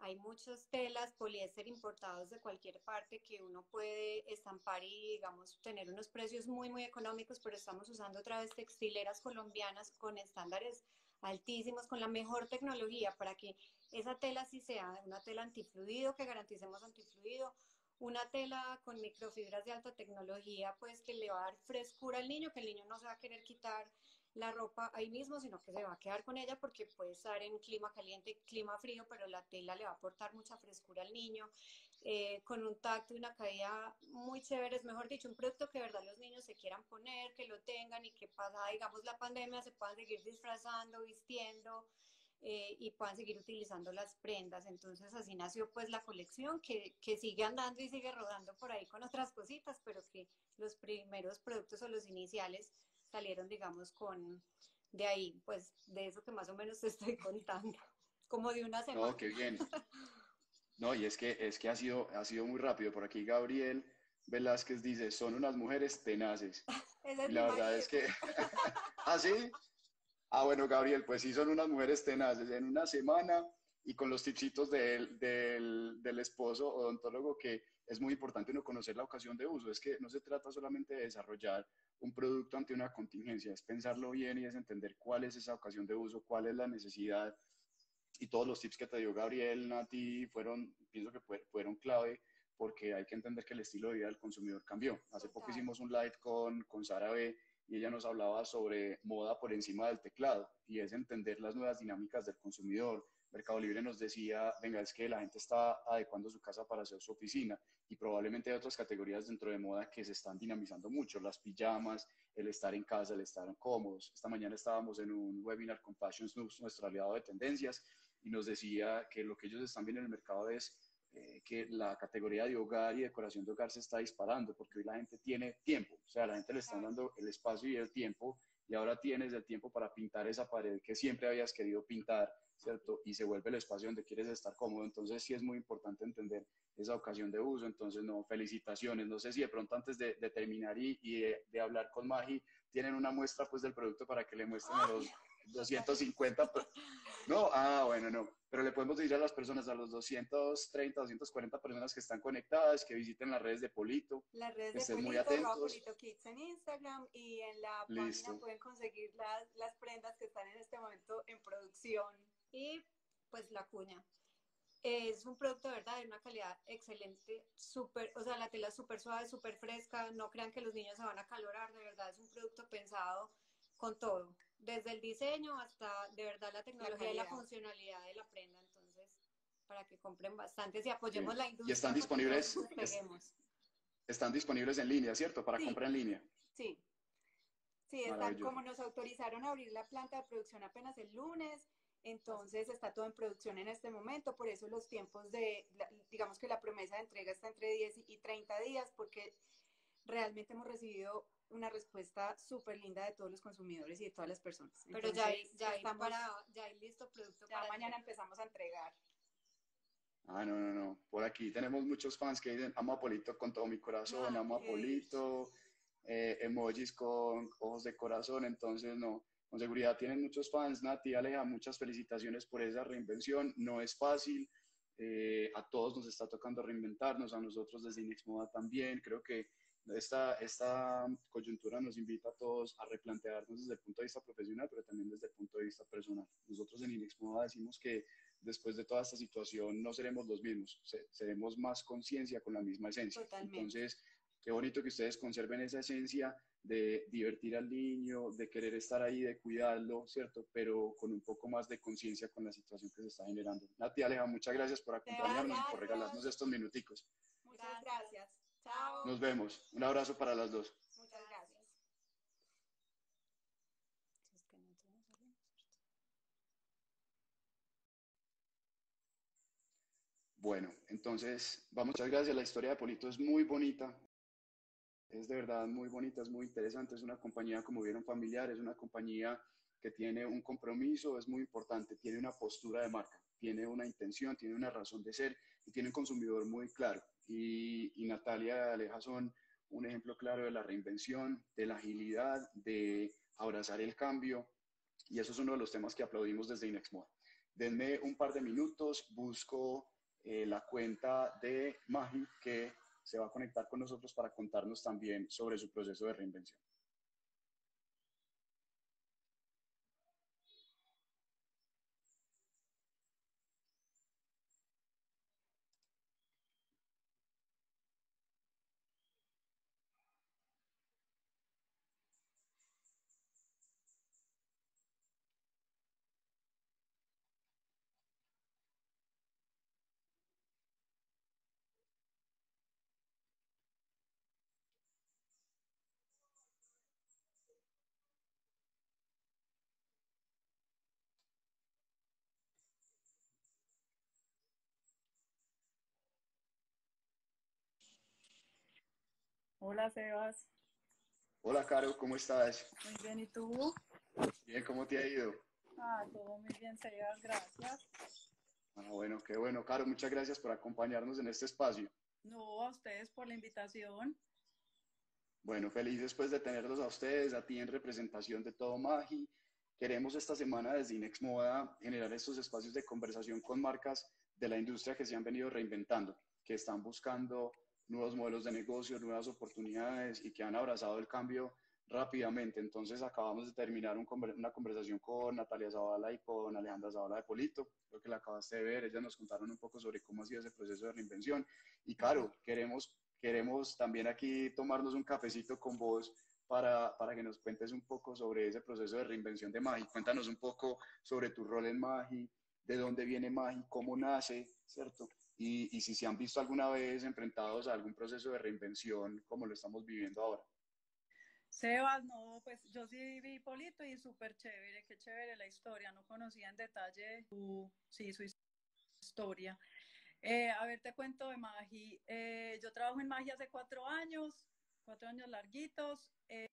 hay muchas telas poliéster importados de cualquier parte que uno puede estampar y, digamos, tener unos precios muy, muy económicos, pero estamos usando otra vez textileras colombianas con estándares altísimos, con la mejor tecnología para que esa tela sí sea una tela antifluido, que garanticemos antifluido, una tela con microfibras de alta tecnología, pues que le va a dar frescura al niño, que el niño no se va a querer quitar la ropa ahí mismo, sino que se va a quedar con ella porque puede estar en clima caliente, clima frío, pero la tela le va a aportar mucha frescura al niño, eh, con un tacto y una caída muy chévere, es mejor dicho, un producto que verdad los niños se quieran poner, que lo tengan y que pasada, digamos, la pandemia se puedan seguir disfrazando, vistiendo, eh, y puedan seguir utilizando las prendas. Entonces así nació pues la colección que, que, sigue andando y sigue rodando por ahí con otras cositas, pero que los primeros productos o los iniciales salieron digamos con de ahí, pues de eso que más o menos te estoy *laughs* contando, como de una semana. No, qué bien. *laughs* No, y es que, es que ha, sido, ha sido muy rápido. Por aquí Gabriel Velázquez dice, son unas mujeres tenaces. *laughs* y la verdad es que, ¿ah, sí? Ah, bueno, Gabriel, pues sí son unas mujeres tenaces. En una semana y con los tipsitos del, del, del esposo odontólogo que es muy importante no conocer la ocasión de uso. Es que no se trata solamente de desarrollar un producto ante una contingencia, es pensarlo bien y es entender cuál es esa ocasión de uso, cuál es la necesidad. Y todos los tips que te dio Gabriel, Nati, fueron, pienso que fueron clave porque hay que entender que el estilo de vida del consumidor cambió. Hace poco hicimos un live con, con Sara B y ella nos hablaba sobre moda por encima del teclado y es entender las nuevas dinámicas del consumidor. Mercado Libre nos decía, venga, es que la gente está adecuando su casa para hacer su oficina y probablemente hay otras categorías dentro de moda que se están dinamizando mucho, las pijamas, el estar en casa, el estar cómodos. Esta mañana estábamos en un webinar con Fashion Snoops, nuestro aliado de tendencias, y nos decía que lo que ellos están viendo en el mercado es eh, que la categoría de hogar y decoración de hogar se está disparando porque hoy la gente tiene tiempo, o sea, la gente le está dando el espacio y el tiempo y ahora tienes el tiempo para pintar esa pared que siempre habías querido pintar, ¿cierto? Y se vuelve el espacio donde quieres estar cómodo, entonces sí es muy importante entender esa ocasión de uso, entonces no, felicitaciones, no sé si de pronto antes de, terminar y, y de, hablar con Magi, tienen una muestra pues del producto para que le muestren a los 250, no, ah, bueno, no, pero le podemos decir a las personas, a los 230, 240 personas que están conectadas, que visiten las redes de Polito. Las redes de Polito, muy atentos. Polito Kids en Instagram y en la página pueden conseguir las, las prendas que están en este momento en producción. Y pues la cuña. Es un producto de verdad de una calidad excelente, súper, o sea, la tela es súper suave, súper fresca, no crean que los niños se van a calorar, de verdad es un producto pensado con todo desde el diseño hasta de verdad la tecnología y la funcionalidad de la prenda. Entonces, para que compren bastantes y apoyemos la industria. Y están disponibles, están disponibles en línea, ¿cierto? Para compra en línea. Sí. Sí, están como nos autorizaron a abrir la planta de producción apenas el lunes, entonces está todo en producción en este momento, por eso los tiempos de, digamos que la promesa de entrega está entre 10 y 30 días, porque realmente hemos recibido una respuesta súper linda de todos los consumidores y de todas las personas. Pero ya hay, ya hay, para, ya hay listo producto ya mañana empezamos a entregar. Ah, no, no, no. Por aquí tenemos muchos fans que dicen, amo a Polito con todo mi corazón, ah, amo a Polito, eh, emojis con ojos de corazón, entonces no, con seguridad tienen muchos fans. Nati, Aleja, muchas felicitaciones por esa reinvención. No es fácil, eh, a todos nos está tocando reinventarnos, a nosotros desde Inex Moda también. Creo que esta, esta coyuntura nos invita a todos a replantearnos desde el punto de vista profesional, pero también desde el punto de vista personal. Nosotros en Inex Moda decimos que después de toda esta situación no seremos los mismos, seremos más conciencia con la misma esencia. Entonces, qué bonito que ustedes conserven esa esencia de divertir al niño, de querer estar ahí, de cuidarlo, ¿cierto? Pero con un poco más de conciencia con la situación que se está generando. Nati, Aleja, muchas gracias por acompañarnos y por regalarnos estos minuticos. Muchas gracias. Chao. Nos vemos. Un abrazo para las dos. Muchas gracias. Bueno, entonces, muchas gracias. La historia de Polito es muy bonita. Es de verdad muy bonita, es muy interesante. Es una compañía, como vieron, familiar. Es una compañía que tiene un compromiso, es muy importante. Tiene una postura de marca, tiene una intención, tiene una razón de ser y tiene un consumidor muy claro. Y, Natalia y Aleja son un ejemplo claro de la reinvención, de la agilidad, de abrazar el cambio. Y eso es uno de los temas que aplaudimos desde Inexmoda. Denme un par de minutos, busco eh, la cuenta de Magi que se va a conectar con nosotros para contarnos también sobre su proceso de reinvención. Hola, Sebas. Hola, Caro, ¿cómo estás? Muy bien, ¿y tú? Bien, ¿cómo te ha ido? Ah, todo muy bien, Sebas, gracias. Ah, bueno, qué bueno. Caro, muchas gracias por acompañarnos en este espacio. No, a ustedes por la invitación. Bueno, feliz después de tenerlos a ustedes, a ti en representación de todo Magi. Queremos esta semana desde Inex Moda generar estos espacios de conversación con marcas de la industria que se han venido reinventando, que están buscando nuevos modelos de negocio, nuevas oportunidades y que han abrazado el cambio rápidamente. Entonces acabamos de terminar una conversación con Natalia Zavala y con Alejandra Zavala de Polito, creo que la acabaste de ver, ellas nos contaron un poco sobre cómo ha sido ese proceso de reinvención y claro, queremos, queremos también aquí tomarnos un cafecito con vos para, para que nos cuentes un poco sobre ese proceso de reinvención de Magi. Cuéntanos un poco sobre tu rol en Magi, de dónde viene Magi, cómo nace, ¿cierto? Y, si se han visto alguna vez enfrentados a algún proceso de reinvención como lo estamos viviendo ahora. Sebas, no, pues yo sí vi Polito y súper chévere, qué chévere la historia, no conocía en detalle su, sí, su historia. Eh, a ver, te cuento de Magi. Eh, yo trabajo en Magi hace cuatro años, cuatro años larguitos. Eh,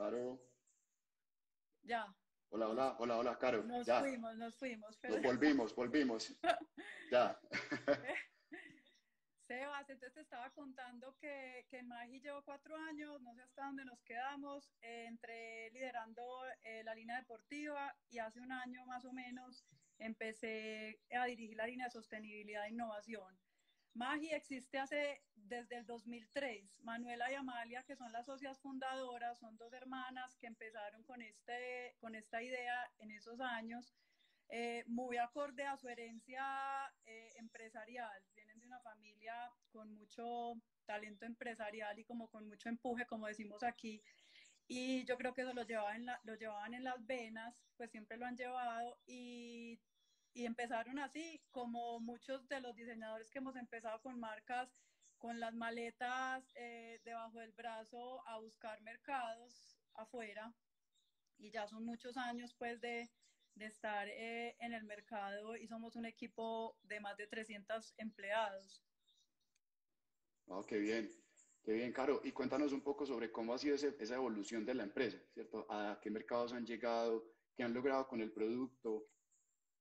Caro. Ya. Hola, hola, hola, hola, Caro. Nos ya. fuimos, nos fuimos. Nos volvimos, volvimos. *laughs* ya. *laughs* Sebas, entonces te estaba contando que, que Magi llevo cuatro años, no sé hasta dónde nos quedamos, eh, entre liderando eh, la línea deportiva y hace un año más o menos empecé a dirigir la línea de sostenibilidad e innovación. Magi existe hace desde el 2003. Manuela y Amalia, que son las socias fundadoras, son dos hermanas que empezaron con, este, con esta idea en esos años, eh, muy acorde a su herencia eh, empresarial. Vienen de una familia con mucho talento empresarial y como con mucho empuje, como decimos aquí. y yo creo que eso lo llevaban, lo llevaban en las venas, pues siempre lo han llevado y, y empezaron así, como muchos de los diseñadores que hemos empezado con marcas, con las maletas eh, debajo del brazo a buscar mercados afuera y ya son muchos años pues de, de estar eh, en el mercado y somos un equipo de más de 300 empleados. Oh, qué bien. Qué bien, Caro. Y cuéntanos un poco sobre cómo ha sido esa evolución de la empresa, ¿cierto? ¿A qué mercados han llegado? ¿Qué han logrado con el producto?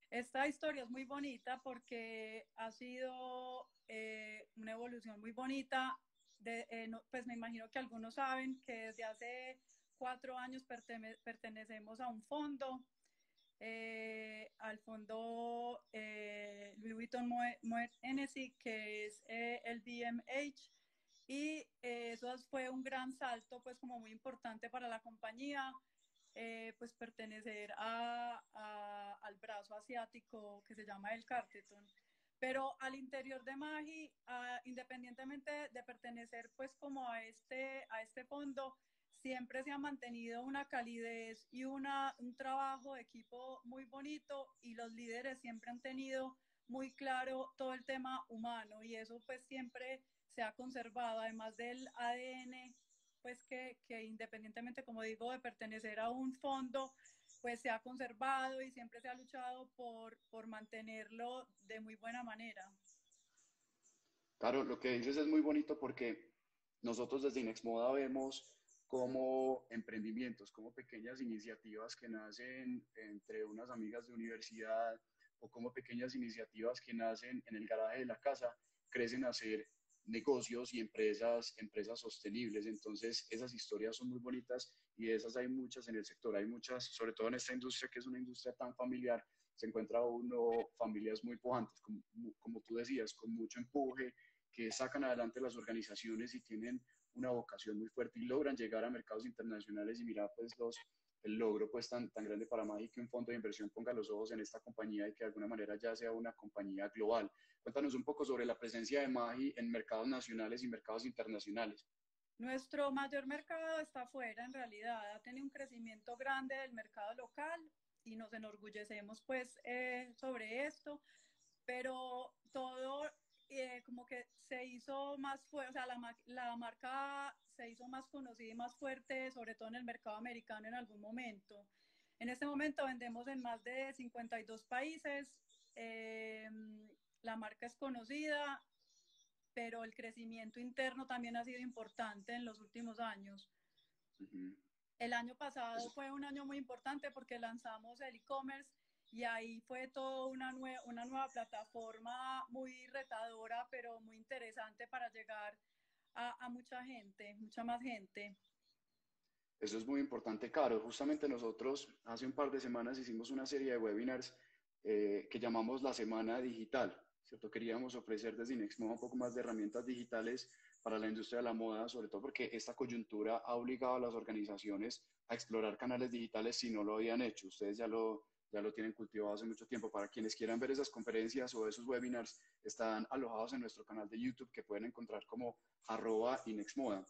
Esta historia es muy bonita porque ha sido eh, una evolución muy bonita. De, eh, pues me imagino que algunos saben que desde hace cuatro años pertenecemos a un fondo, eh, al fondo Louis Vuitton Moet Hennessy, que es el BMH y eso fue un gran salto, pues como muy importante para la compañía, eh, pues pertenecer a, al brazo asiático que se llama el Carteton. Pero al interior de Magi, independientemente de pertenecer pues como a este, a este fondo, siempre se ha mantenido una calidez y una, un trabajo de equipo muy bonito y los líderes siempre han tenido muy claro todo el tema humano y eso pues siempre se ha conservado, además del ADN, pues que, que independientemente, como digo, de pertenecer a un fondo, pues se ha conservado y siempre se ha luchado por, por mantenerlo de muy buena manera. Claro, lo que dices es muy bonito porque nosotros desde Inexmoda vemos como emprendimientos, como pequeñas iniciativas que nacen entre unas amigas de universidad o como pequeñas iniciativas que nacen en el garaje de la casa, crecen a ser negocios y empresas, empresas sostenibles. Entonces, esas historias son muy bonitas y de esas hay muchas en el sector. Hay muchas, sobre todo en esta industria que es una industria tan familiar, se encuentra uno familias muy pujantes, como, como tú decías, con mucho empuje, que sacan adelante las organizaciones y tienen una vocación muy fuerte y logran llegar a mercados internacionales y mira pues los, el logro pues tan, tan grande para Magi que un fondo de inversión ponga los ojos en esta compañía y que de alguna manera ya sea una compañía global. Cuéntanos un poco sobre la presencia de Magi en mercados nacionales y mercados internacionales. Nuestro mayor mercado está afuera, en realidad ha tenido un crecimiento grande del mercado local y nos enorgullecemos pues eh, sobre esto, pero todo eh, como que se hizo más fuerte, o sea, la, la marca se hizo más conocida y más fuerte, sobre todo en el mercado americano en algún momento. En este momento vendemos en más de 52 países, eh, la marca es conocida, pero el crecimiento interno también ha sido importante en los últimos años. El año pasado fue un año muy importante porque lanzamos el e-commerce y ahí fue toda una, una nueva plataforma muy retadora, pero muy interesante para llegar a, a, mucha gente, mucha más gente. Eso es muy importante, Caro. Justamente nosotros hace un par de semanas hicimos una serie de webinars eh, que llamamos la Semana Digital. ¿cierto? Queríamos ofrecer desde Inexmo un poco más de herramientas digitales para la industria de la moda, sobre todo porque esta coyuntura ha obligado a las organizaciones a explorar canales digitales si no lo habían hecho. Ustedes ya lo, ya lo tienen cultivado hace mucho tiempo. Para quienes quieran ver esas conferencias o esos webinars, están alojados en nuestro canal de YouTube que pueden encontrar como arroba Inexmoda.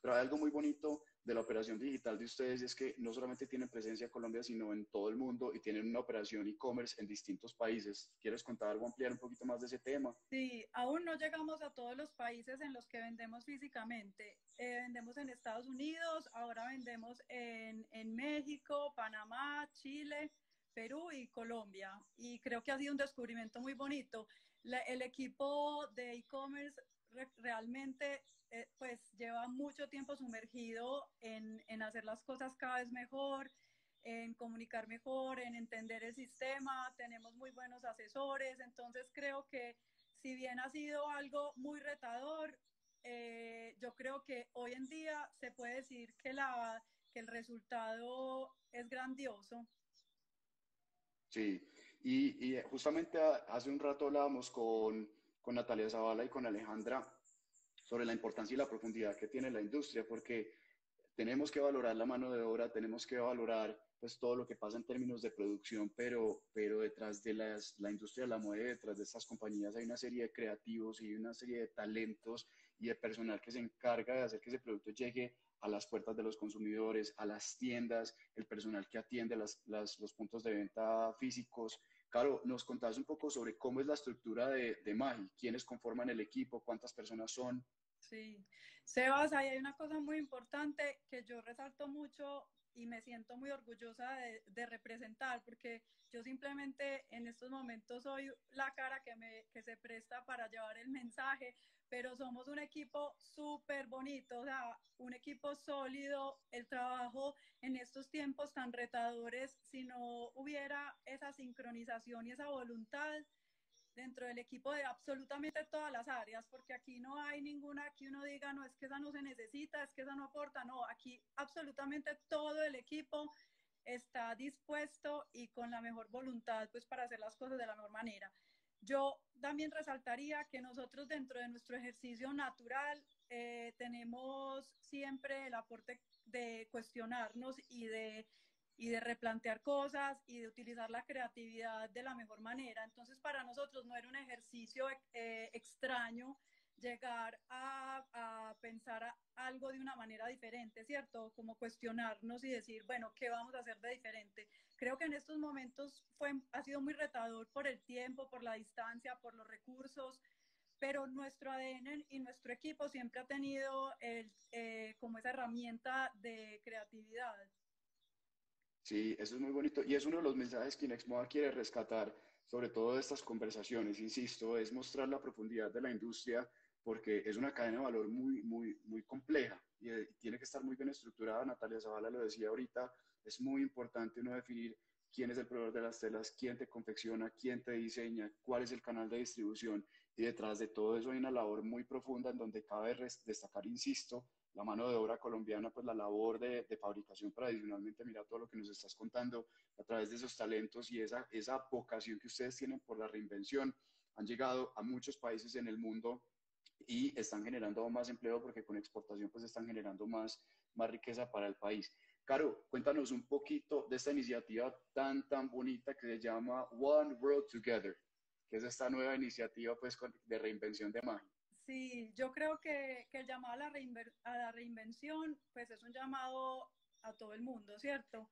Pero hay algo muy bonito de la operación digital de ustedes es que no solamente tienen presencia en Colombia, sino en todo el mundo y tienen una operación e-commerce en distintos países. ¿Quieres contar algo, ampliar un poquito más de ese tema? Sí, aún no llegamos a todos los países en los que vendemos físicamente. Eh, vendemos en Estados Unidos, ahora vendemos en, en México, Panamá, Chile, Perú y Colombia. Y creo que ha sido un descubrimiento muy bonito. el equipo de e-commerce realmente eh, pues lleva mucho tiempo sumergido en, en, hacer las cosas cada vez mejor, en comunicar mejor, en entender el sistema, tenemos muy buenos asesores, entonces creo que si bien ha sido algo muy retador, eh, yo creo que hoy en día se puede decir que, la, que el resultado es grandioso. Sí, y, y justamente hace un rato hablábamos con, con Natalia Zavala y con Alejandra sobre la importancia y la profundidad que tiene la industria, porque tenemos que valorar la mano de obra, tenemos que valorar pues todo lo que pasa en términos de producción, pero, pero detrás de las, la industria de la moda, detrás de estas compañías hay una serie de creativos y una serie de talentos y de personal que se encarga de hacer que ese producto llegue a las puertas de los consumidores, a las tiendas, el personal que atiende las, las, los puntos de venta físicos. Claro, nos contabas un poco sobre cómo es la estructura de, de Magi, quiénes conforman el equipo, cuántas personas son. Sí, Sebas, ahí hay una cosa muy importante que yo resalto mucho y me siento muy orgullosa de, de, representar, porque yo simplemente en estos momentos soy la cara que, me, que se presta para llevar el mensaje, pero somos un equipo súper bonito, o sea, un equipo sólido, el trabajo en estos tiempos tan retadores, si no hubiera esa sincronización y esa voluntad, dentro del equipo de absolutamente todas las áreas, porque aquí no hay ninguna que uno diga, no, es que esa no se necesita, es que esa no aporta, no, aquí absolutamente todo el equipo está dispuesto y con la mejor voluntad, pues para hacer las cosas de la mejor manera. Yo también resaltaría que nosotros dentro de nuestro ejercicio natural eh, tenemos siempre el aporte de cuestionarnos y de y de replantear cosas y de utilizar la creatividad de la mejor manera. Entonces, para nosotros no era un ejercicio eh, extraño llegar a, a pensar a algo de una manera diferente, ¿cierto? Como cuestionarnos y decir, bueno, ¿qué vamos a hacer de diferente? Creo que en estos momentos fue, ha sido muy retador por el tiempo, por la distancia, por los recursos, pero nuestro ADN y nuestro equipo siempre ha tenido el, eh, como esa herramienta de creatividad. Sí, eso es muy bonito y es uno de los mensajes que Inexmoda quiere rescatar, sobre todo de estas conversaciones, insisto, es mostrar la profundidad de la industria porque es una cadena de valor muy, muy, muy compleja y, y tiene que estar muy bien estructurada. Natalia Zavala lo decía ahorita, es muy importante uno definir quién es el proveedor de las telas, quién te confecciona, quién te diseña, cuál es el canal de distribución y detrás de todo eso hay una labor muy profunda en donde cabe destacar, insisto, la mano de obra colombiana, pues la labor de, de, fabricación tradicionalmente, mira todo lo que nos estás contando a través de esos talentos y esa, esa vocación que ustedes tienen por la reinvención, han llegado a muchos países en el mundo y están generando más empleo porque con exportación pues están generando más, más riqueza para el país. Caro, cuéntanos un poquito de esta iniciativa tan, tan bonita que se llama One World Together, que es esta nueva iniciativa pues de reinvención de magia. Sí, yo creo que, que el llamado a la, a la, reinvención, pues es un llamado a todo el mundo, ¿cierto?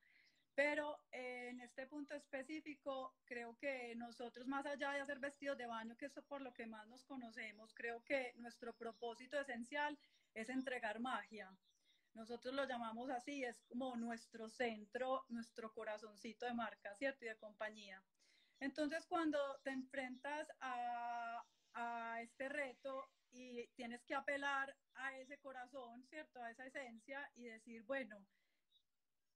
Pero eh, este punto específico, creo que nosotros, más allá de hacer vestidos de baño, que es por lo que más nos conocemos, creo que nuestro propósito esencial es entregar magia. Nosotros lo llamamos así, es como nuestro centro, nuestro corazoncito de marca, ¿cierto? Y de compañía. Entonces, cuando te enfrentas a, a este reto y tienes que apelar a ese corazón, ¿cierto? A esa esencia y decir, bueno,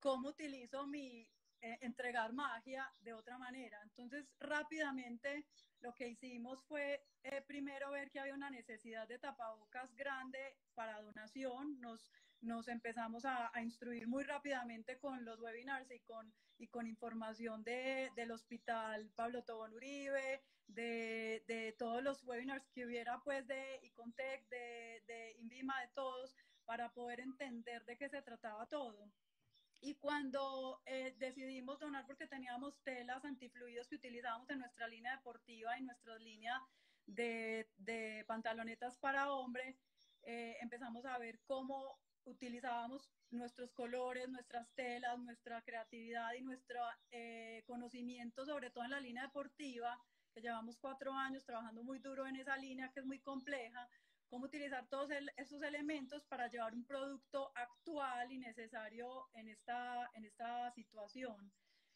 ¿cómo utilizo mi eh, entregar magia de otra manera? Entonces, rápidamente lo que hicimos fue eh, primero ver que había una necesidad de tapabocas grande para donación. Nos, nos empezamos a, a instruir muy rápidamente con los webinars y con, y con información de, del Hospital Pablo Tobón Uribe, de, de, todos los webinars que hubiera pues de Icontec, de, de Invima, de todos, para poder entender de qué se trataba todo. Y cuando eh, decidimos donar, porque teníamos telas antifluidos que utilizábamos en nuestra línea deportiva y nuestra línea de, de pantalonetas para hombre, eh, empezamos a ver cómo utilizábamos nuestros colores, nuestras telas, nuestra creatividad y nuestro eh, conocimiento, sobre todo en la línea deportiva, que llevamos cuatro años trabajando muy duro en esa línea que es muy compleja, cómo utilizar todos el, elementos para llevar un producto actual y necesario en esta, en esta situación.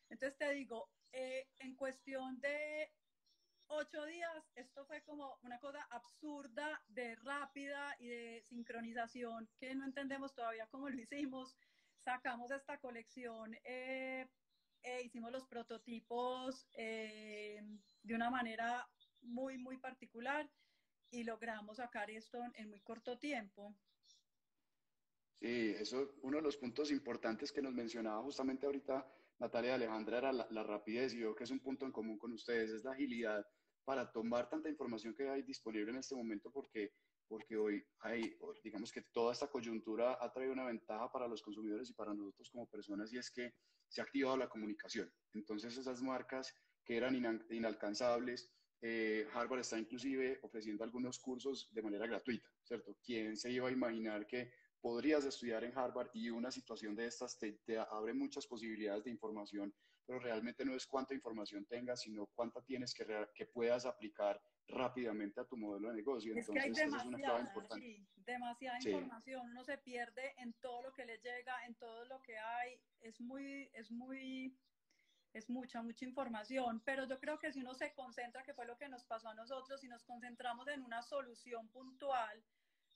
Entonces te digo, eh, en cuestión de ocho días, esto fue como una cosa absurda, de rápida y de sincronización que no entendemos todavía cómo lo hicimos. Sacamos esta colección, eh, eh, hicimos los prototipos eh, de una manera muy, muy particular y logramos sacar esto en muy corto tiempo. Sí, eso uno de los puntos importantes que nos mencionaba justamente ahorita Natalia Alejandra era la, la, rapidez y yo que es un punto en común con ustedes, es la agilidad para tomar tanta información que hay disponible en este momento porque porque hoy hay, digamos que toda esta coyuntura ha traído una ventaja para los consumidores y para nosotros como personas y es que se ha activado la comunicación. Entonces esas marcas que eran inalcanzables, eh, Harvard está inclusive ofreciendo algunos cursos de manera gratuita, ¿cierto? ¿Quién se iba a imaginar que podrías estudiar en Harvard y una situación de estas te, abre muchas posibilidades de información, pero realmente no es cuánta información tengas, sino cuánta tienes que, que puedas aplicar rápidamente a tu modelo de negocio. Es Entonces, que hay demasiada, es una clave importante. Sí, demasiada información, uno se pierde en todo lo que le llega, en todo lo que hay, es muy, es muy, es mucha, mucha información, pero yo creo que si uno se concentra, que fue lo que nos pasó a nosotros, si nos concentramos en una solución puntual,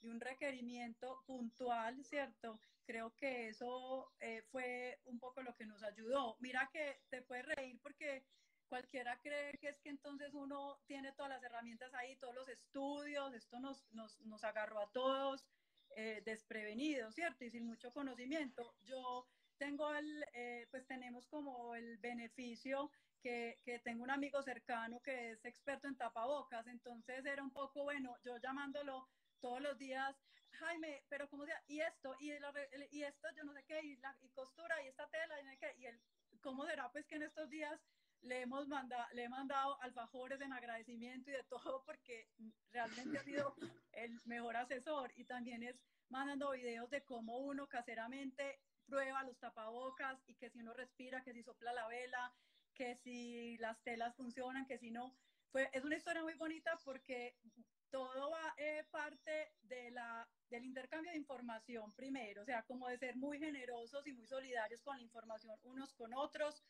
de un requerimiento puntual, ¿cierto? Creo que eso eh, fue un poco lo que nos ayudó. Mira que te puedes reír porque cualquiera cree que es que entonces uno tiene todas las herramientas ahí, todos los estudios, esto nos, nos, nos agarró a todos eh, desprevenidos, ¿cierto? Y sin mucho conocimiento. Yo tengo el, eh, pues tenemos como el beneficio que, que, tengo un amigo cercano que es experto en tapabocas, entonces era un poco, bueno, yo llamándolo todos los días, Jaime, pero ¿cómo se Y esto, y, y esto, yo no sé qué, y, la, y costura, y esta tela, y, no sé qué, y el, ¿cómo será pues que en estos días le hemos mandado, le he mandado alfajores en agradecimiento y de todo porque realmente ha sido el mejor asesor y también es mandando videos de cómo uno caseramente prueba los tapabocas y que si uno respira, que si sopla la vela, que si las telas funcionan, que si no. Fue, es una historia muy bonita porque todo va eh, parte de la, del intercambio de información primero, o sea, como de ser muy generosos y muy solidarios con la información unos con otros,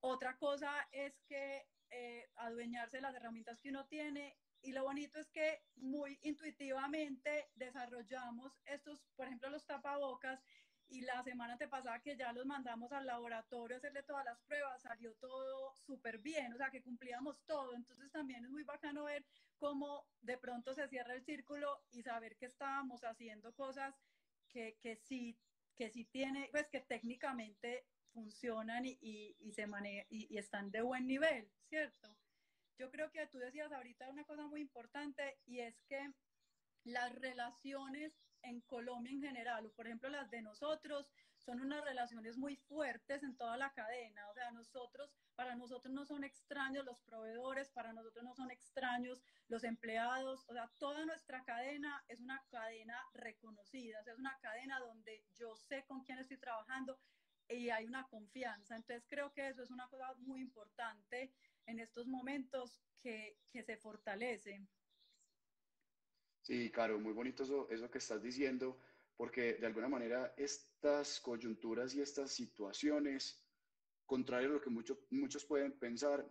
otra cosa es que eh, adueñarse de las herramientas que uno tiene y lo bonito es que muy intuitivamente desarrollamos estos, por ejemplo, los tapabocas y la semana pasada que ya los mandamos al laboratorio a hacerle todas las pruebas, salió todo súper bien, o sea que cumplíamos todo. Entonces también es muy bacano ver cómo de pronto se cierra el círculo y saber que estábamos haciendo cosas que, que sí, que sí tiene, pues que técnicamente funcionan y, y, se y, y están de buen nivel, ¿cierto? Yo creo que tú decías ahorita una cosa muy importante y es que las relaciones en Colombia en general, o por ejemplo las de nosotros, son unas relaciones muy fuertes en toda la cadena. O sea, nosotros, para nosotros no son extraños los proveedores, para nosotros no son extraños los empleados. O sea, toda nuestra cadena es una cadena reconocida, o sea, es una cadena donde yo sé con quién estoy trabajando y hay una confianza. Entonces creo que eso es una cosa muy importante en estos momentos que, que se fortalece. Sí, claro, muy bonito eso, eso que estás diciendo, porque de alguna manera estas coyunturas y estas situaciones, contrario a lo que mucho, muchos pueden pensar,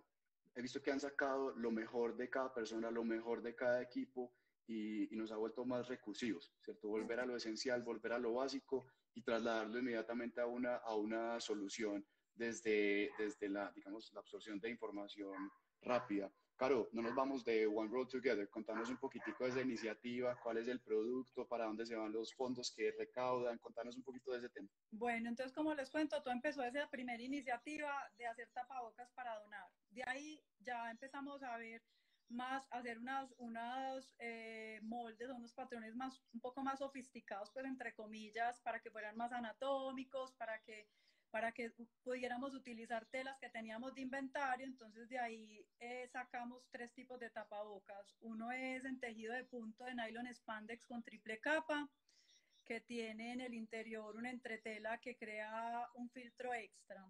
he visto que han sacado lo mejor de cada persona, lo mejor de cada equipo y, y nos ha vuelto más recursivos, ¿cierto? Volver a lo esencial, volver a lo básico y trasladarlo inmediatamente a una, a una solución desde, desde la, digamos, la absorción de información rápida. Caro, no nos vamos de One Road Together. Contanos un poquitico de esa iniciativa, cuál es el producto, para dónde se van los fondos que recaudan. Contanos un poquito de ese tema. Bueno, entonces, como les cuento, todo empezó la primera iniciativa de hacer tapabocas para donar. De ahí ya empezamos a ver más hacer unas, unas eh, moldes, unos patrones más, un poco más sofisticados, pues entre comillas, para que fueran más anatómicos, para que, para que pudiéramos utilizar telas que teníamos de inventario. Entonces de ahí eh, sacamos tres tipos de tapabocas. Uno es en tejido de punto de nylon spandex con triple capa, que tiene en el interior una entretela que crea un filtro extra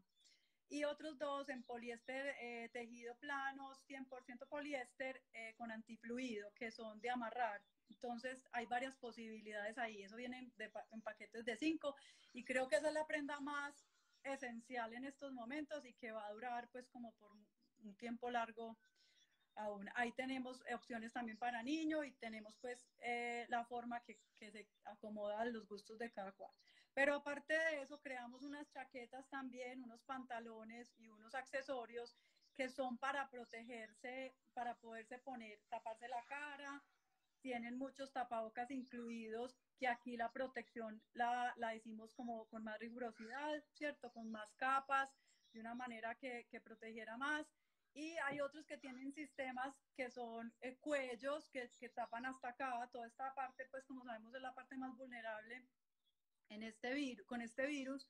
y otros dos en poliéster eh, tejido plano, 100% poliéster eh, con antifluido, que son de amarrar. Entonces hay varias posibilidades ahí, eso viene en paquetes de cinco y creo que esa es la prenda más esencial en estos momentos y que va a durar pues como por un tiempo largo aún. Ahí tenemos opciones también para niño y tenemos pues eh, la forma que, que se acomoda a los gustos de cada cual. Pero aparte de eso, creamos unas chaquetas también, unos pantalones y unos accesorios que son para protegerse, para poderse poner, taparse la cara. Tienen muchos tapabocas incluidos, que aquí la protección la, la hicimos como con más rigurosidad, ¿cierto? Con más capas, de una manera que, que protegiera más. Y hay otros que tienen sistemas que son eh, cuellos que, que, tapan hasta acá. Toda esta parte, pues como sabemos, es la parte más vulnerable en este virus, con este virus.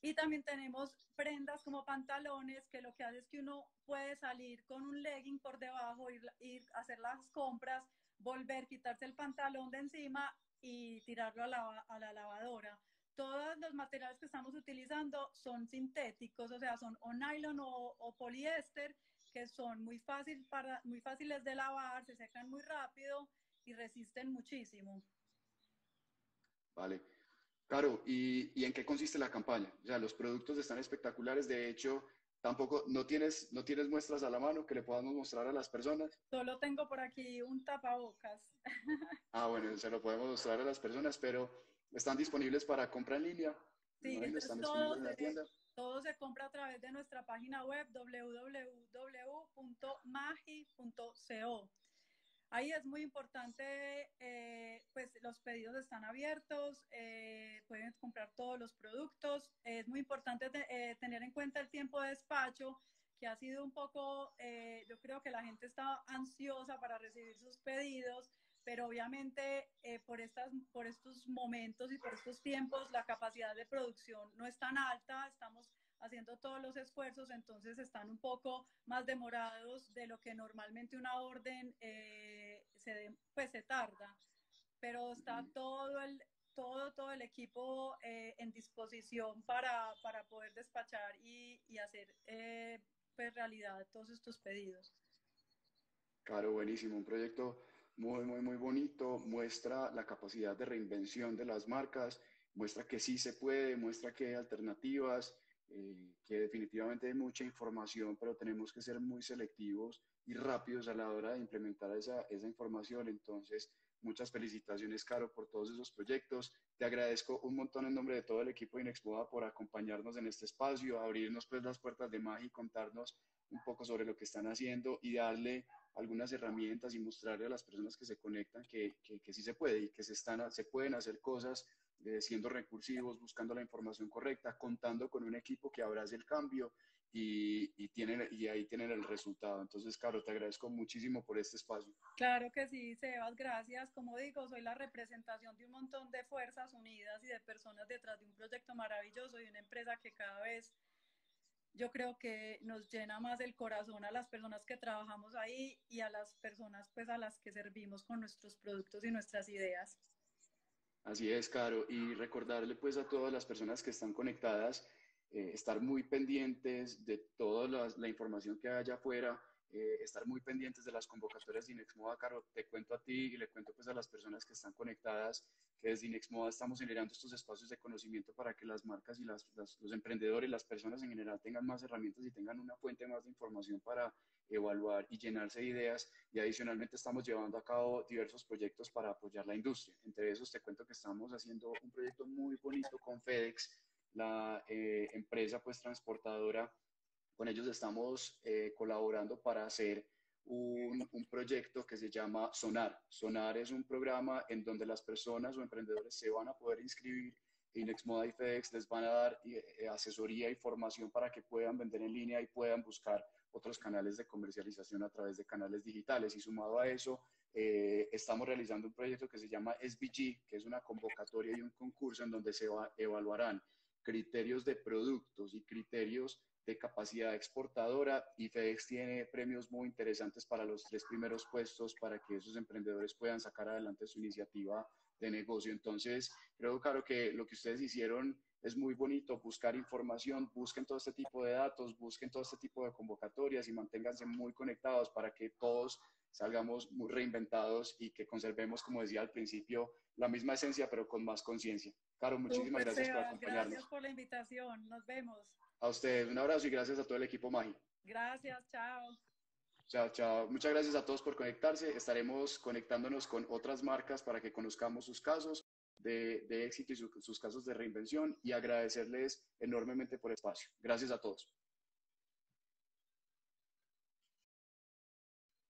Y también tenemos prendas como pantalones, que lo que hace es que uno puede salir con un legging por debajo, ir, ir hacer las compras, volver, quitarse el pantalón de encima y tirarlo a la, a la lavadora todos los materiales que estamos utilizando son sintéticos, o sea, son o nylon o, o, poliéster, que son muy, fácil para, muy fáciles de lavar, se secan muy rápido y resisten muchísimo. Vale. Claro, ¿y, ¿y en qué consiste la campaña? O sea, los productos están espectaculares, de hecho, tampoco, ¿no tienes, ¿no tienes muestras a la mano que le podamos mostrar a las personas? Solo tengo por aquí un tapabocas. Ah, bueno, se lo podemos mostrar a las personas, pero ¿Están disponibles para compra en línea? Sí, están todo, en la tienda? todo se compra a través de nuestra página web www.magi.co. Ahí es muy importante, eh, pues los pedidos están abiertos, eh, pueden comprar todos los productos. Es muy importante eh, tener en cuenta el tiempo de despacho, que ha sido un poco, yo creo que la gente está ansiosa para recibir sus pedidos pero obviamente eh, por, estas, por estos momentos y por estos tiempos la capacidad de producción no es tan alta, estamos haciendo todos los esfuerzos, entonces están un poco más demorados de lo que normalmente una orden eh, se, pues, se tarda, pero está todo el, todo, todo el equipo eh, en disposición para, para, poder despachar y, y hacer pues, realidad todos estos pedidos. Claro, buenísimo, un proyecto muy, muy, muy bonito, muestra la capacidad de reinvención de las marcas, muestra que sí se puede, muestra que hay alternativas, eh, que definitivamente hay mucha información, pero tenemos que ser muy selectivos y rápidos a la hora de implementar esa, esa información. Entonces, muchas felicitaciones, Caro, por todos esos proyectos. Te agradezco un montón en nombre de todo el equipo de Inexmoda por acompañarnos en este espacio, abrirnos pues las puertas de magia y contarnos un poco sobre lo que están haciendo y darle algunas herramientas y mostrarle a las personas que se conectan que, que, que sí se puede y que se, están, se pueden hacer cosas eh, siendo recursivos, buscando la información correcta, contando con un equipo que abrace el cambio y, y, tienen, y ahí tienen el resultado. Entonces, Caro, te agradezco muchísimo por este espacio. Claro que sí, Sebas, gracias. Como digo, soy la representación de un montón de fuerzas unidas y de personas detrás de un proyecto maravilloso y una empresa que cada vez yo creo que nos llena más el corazón a las personas que trabajamos ahí y a las personas pues a las que servimos con nuestros productos y nuestras ideas. Así es, Caro, y recordarle pues a todas las personas que están conectadas, eh, estar muy pendientes de toda la, información que haya afuera, eh, estar muy pendientes de las convocatorias de Inexmoda, Caro, te cuento a ti y le cuento pues a las personas que están conectadas desde Inexmoda estamos generando estos espacios de conocimiento para que las marcas y las, las, los emprendedores, las personas en general tengan más herramientas y tengan una fuente más de información para evaluar y llenarse de ideas y adicionalmente estamos llevando a cabo diversos proyectos para apoyar la industria. Entre esos te cuento que estamos haciendo un proyecto muy bonito con FedEx, la eh, empresa pues transportadora con ellos estamos eh, colaborando para hacer un, proyecto que se llama Sonar. Sonar es un programa en donde las personas o emprendedores se van a poder inscribir. Inexmoda y FedEx les van a dar eh, asesoría y formación para que puedan vender en línea y puedan buscar otros canales de comercialización a través de canales digitales. Y sumado a eso, eh, estamos realizando un proyecto que se llama SBG, que es una convocatoria y un concurso en donde se va, evaluarán criterios de productos y criterios de capacidad exportadora y FedEx tiene premios muy interesantes para los tres primeros puestos para que esos emprendedores puedan sacar adelante su iniciativa de negocio. Entonces, creo, claro, que lo que ustedes hicieron es muy bonito, buscar información, busquen todo este tipo de datos, busquen todo este tipo de convocatorias y manténganse muy conectados para que todos salgamos muy reinventados y que conservemos, como decía al principio, la misma esencia, pero con más conciencia. Caro, muchísimas gracias por acompañarnos. Gracias por la invitación. Nos vemos. A ustedes, un abrazo y gracias a todo el equipo Magi. Gracias, chao. Chao, chao. Muchas gracias a todos por conectarse. Estaremos conectándonos con otras marcas para que conozcamos sus casos de, de éxito y su, sus casos de reinvención y agradecerles enormemente por el espacio. Gracias a todos.